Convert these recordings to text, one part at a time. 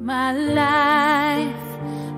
my life.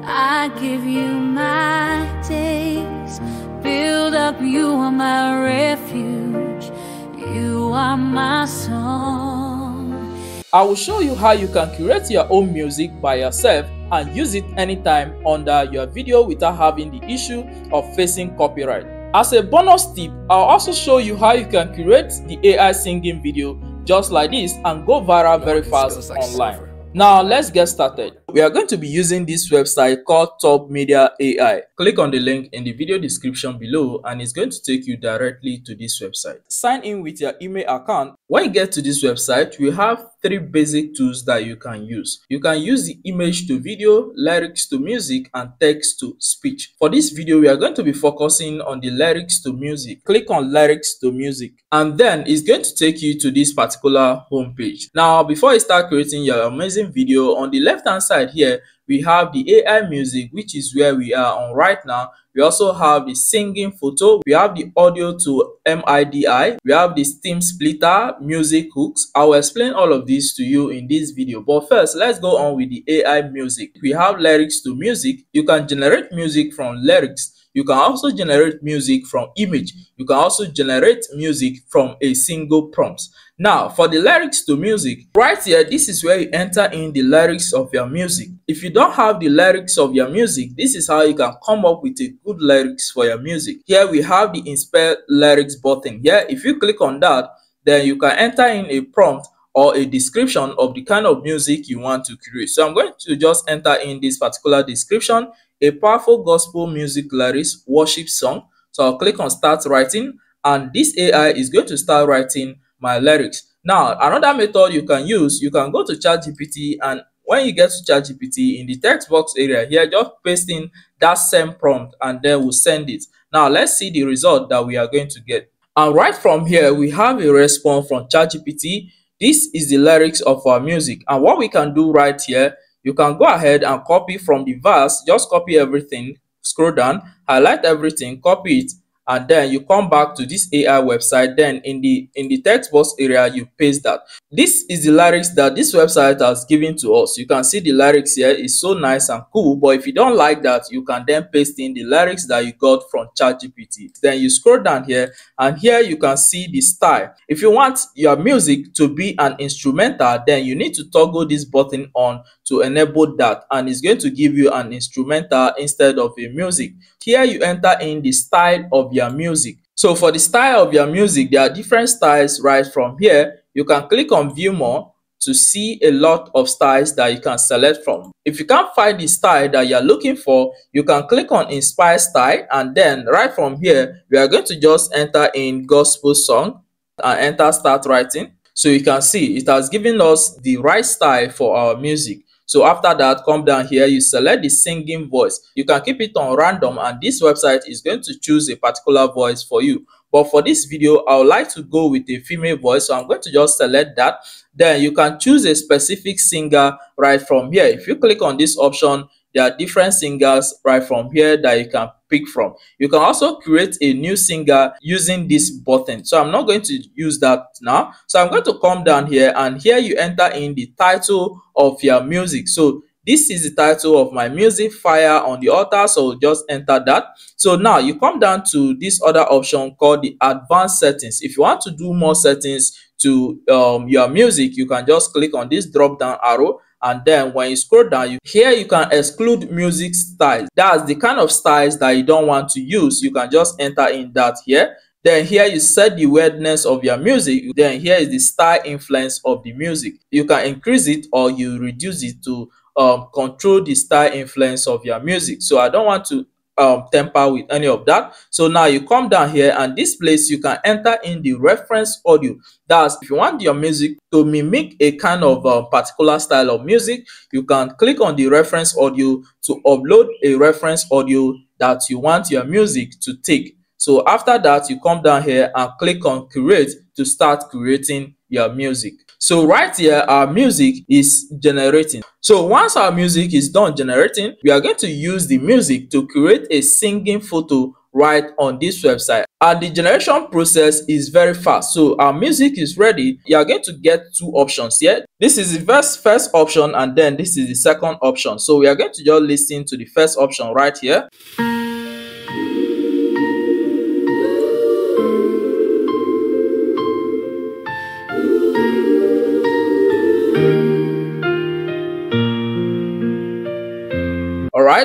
I give you my days. Build up, you are my refuge. You are my song. I will show you how you can create your own music by yourself and use it anytime under your video without having the issue of facing copyright. As a bonus tip, I'll also show you how you can create the AI singing video just like this and go viral very fast online. Now let's get started. We are going to be using this website called Top Media AI. Click on the link in the video description below and it's going to take you directly to this website. Sign in with your email account. When you get to this website, we have three basic tools that you can use. You can use the image to video, lyrics to music, and text to speech. For this video, we are going to be focusing on the lyrics to music. Click on lyrics to music and then it's going to take you to this particular homepage. Now, before you start creating your amazing video, on the left hand side here, we have the AI music, which is where we are on right now. We also have the singing photo. We have the audio to MIDI. We have the Stem Splitter, music hooks. I will explain all of this to you in this video. But first, let's go on with the AI music. We have lyrics to music. You can generate music from lyrics. You can also generate music from image. You can also generate music from a single prompt. Now, for the lyrics to music, right here, this is where you enter in the lyrics of your music. If you don't have the lyrics of your music, this is how you can come up with a good lyrics for your music. Here we have the inspire lyrics button. Here, if you click on that, then you can enter in a prompt or a description of the kind of music you want to create. So I'm going to just enter in this particular description a powerful gospel music lyrics worship song. So I'll click on start writing and this AI is going to start writing my lyrics. Now, another method you can use, you can go to ChatGPT and when you get to ChatGPT in the text box area here, just paste in that same prompt and then we'll send it. Now, let's see the result that we are going to get. And right from here, we have a response from ChatGPT. This is the lyrics of our music. And what we can do right here you can go ahead and copy from the verse just copy everything scroll down highlight everything copy it and then you come back to this AI website then in the in the text box area you paste that. This is the lyrics that this website has given to us. You can see the lyrics here. Is so nice and cool but if you don't like that you can then paste in the lyrics that you got from ChatGPT. Then you scroll down here and here you can see the style. If you want your music to be an instrumental then you need to toggle this button on to enable that and it's going to give you an instrumental instead of a music. Here you enter in the style of your music. So for the style of your music, there are different styles right from here. You can click on view more to see a lot of styles that you can select from. If you can't find the style that you're looking for, you can click on inspire style and then right from here, we are going to just enter in gospel song and enter start writing. So you can see it has given us the right style for our music. So after that, come down here, you select the singing voice. You can keep it on random and this website is going to choose a particular voice for you. But for this video, I would like to go with a female voice. So I'm going to just select that. Then you can choose a specific singer right from here. If you click on this option, there are different singers right from here that you can pick from. You can also create a new singer using this button. So I'm not going to use that now. So I'm going to come down here and here you enter in the title of your music. So this is the title of my music fire on the altar so just enter that so now you come down to this other option called the advanced settings if you want to do more settings to um, your music you can just click on this drop down arrow and then when you scroll down you here you can exclude music styles. That's the kind of styles that you don't want to use. You can just enter in that here. Then here you set the weirdness of your music. Then here is the style influence of the music. You can increase it or you reduce it to um, control the style influence of your music. So i don't want to um, temper with any of that. So now you come down here and this place you can enter in the reference audio. That's if you want your music to mimic a kind of uh, particular style of music, you can click on the reference audio to upload a reference audio that you want your music to take. So after that, you come down here and click on create to start creating your music. So right here, our music is generating. So once our music is done generating, we are going to use the music to create a singing photo right on this website. And the generation process is very fast. So our music is ready. You are going to get two options here. This is the first first option and then this is the second option. So we are going to just listen to the first option right here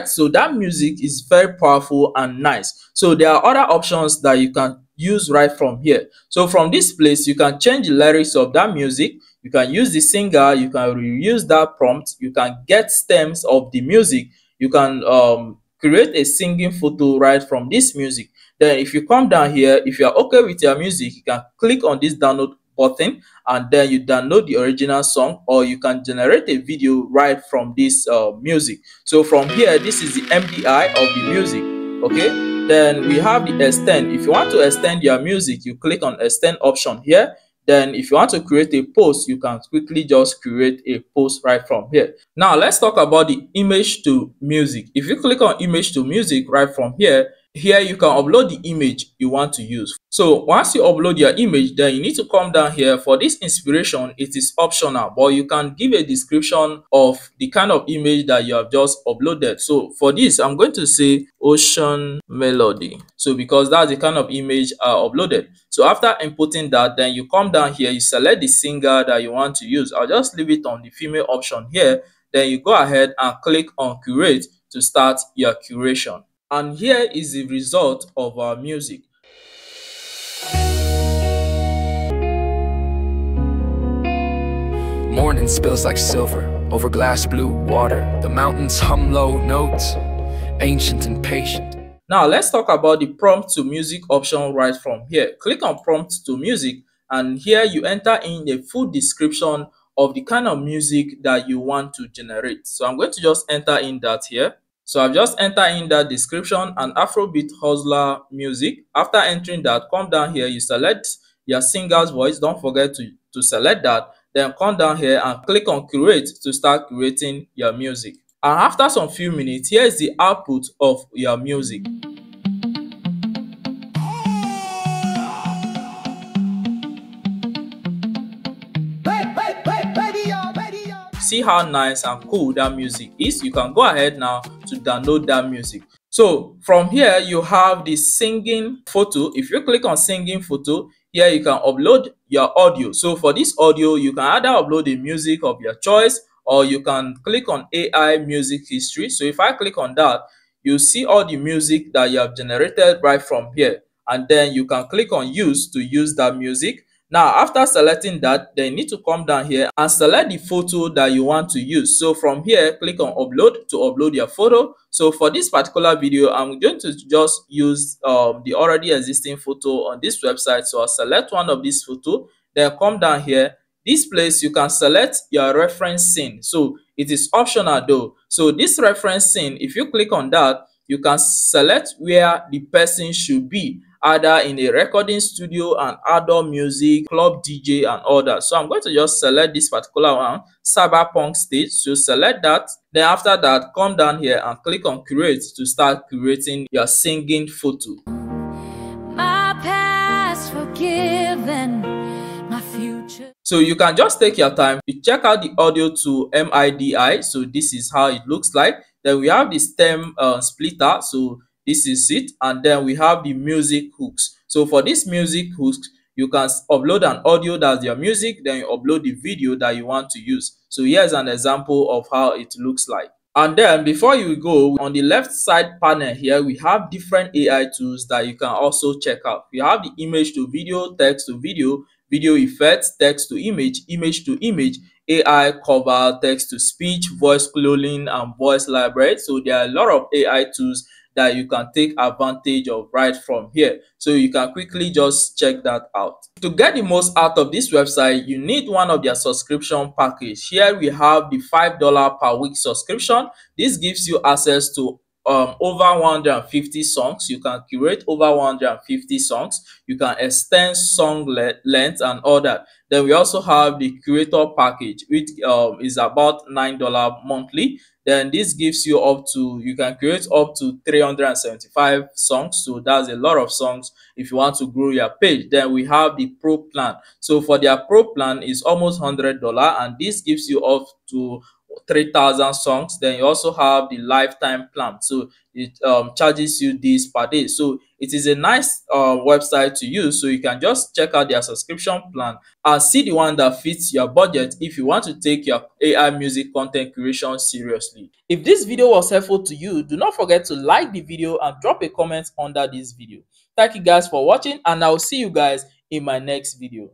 right? So that music is very powerful and nice. So there are other options that you can use right from here. So from this place you can change the lyrics of that music. You can use the singer. You can reuse that prompt. You can get stems of the music. You can um, create a singing photo right from this music. Then if you come down here if you are okay with your music you can click on this download button and then you download the original song or you can generate a video right from this uh, music. So from here this is the MIDI of the music okay? Then we have the extend. If you want to extend your music you click on extend option here. Then if you want to create a post you can quickly just create a post right from here. Now let's talk about the image to music. If you click on image to music right from here here you can upload the image you want to use. So once you upload your image then you need to come down here. For this inspiration it is optional but you can give a description of the kind of image that you have just uploaded. So for this i'm going to say ocean melody. So because that's the kind of image i uploaded. So after inputting that then you come down here you select the singer that you want to use. I'll just leave it on the female option here. Then you go ahead and click on curate to start your curation and here is the result of our music. Morning spills like silver over glass blue water. The mountains hum low notes, ancient and patient. Now let's talk about the prompt to music option right from here. Click on prompt to music and here you enter in the full description of the kind of music that you want to generate. So I'm going to just enter in that here. So I've just entered in that description and Afrobeat Hustler music. After entering that, come down here, you select your singer's voice. Don't forget to, to select that. Then come down here and click on curate to start creating your music. And after some few minutes, here is the output of your music. See how nice and cool that music is you can go ahead now to download that music. So from here you have the singing photo. If you click on singing photo here you can upload your audio. So for this audio you can either upload the music of your choice or you can click on ai music history. So if i click on that you see all the music that you have generated right from here. And then you can click on use to use that music now, after selecting that, then you need to come down here and select the photo that you want to use. So from here, click on upload to upload your photo. So for this particular video, I'm going to just use um, the already existing photo on this website. So I'll select one of these photo, then come down here. This place, you can select your reference scene. So it is optional though. So this reference scene, if you click on that, you can select where the person should be either in a recording studio and outdoor music, club DJ and all that. So I'm going to just select this particular one, Cyberpunk stage. So select that. Then after that, come down here and click on create to start creating your singing photo. My past forgiven. So you can just take your time to check out the audio to MIDI. So this is how it looks like. Then we have the stem uh, splitter. So this is it and then we have the music hooks. So for this music hooks you can upload an audio that's your music then you upload the video that you want to use. So here's an example of how it looks like. And then before you go on the left side panel here we have different ai tools that you can also check out. We have the image to video text to video video effects text to image image to image ai cover text to speech voice cloning and voice library. So there are a lot of ai tools that you can take advantage of right from here. So you can quickly just check that out. To get the most out of this website, you need one of their subscription package. Here we have the $5 per week subscription. This gives you access to um over 150 songs you can curate over 150 songs you can extend song le length and all that then we also have the creator package which um, is about nine dollar monthly then this gives you up to you can create up to 375 songs. So that's a lot of songs if you want to grow your page. Then we have the pro plan. So for their pro plan is almost hundred dollar and this gives you up to 3000 songs then you also have the lifetime plan so it um, charges you this per day. So it is a nice uh, website to use. So you can just check out their subscription plan and see the one that fits your budget if you want to take your ai music content creation seriously. If this video was helpful to you do not forget to like the video and drop a comment under this video. Thank you guys for watching and i'll see you guys in my next video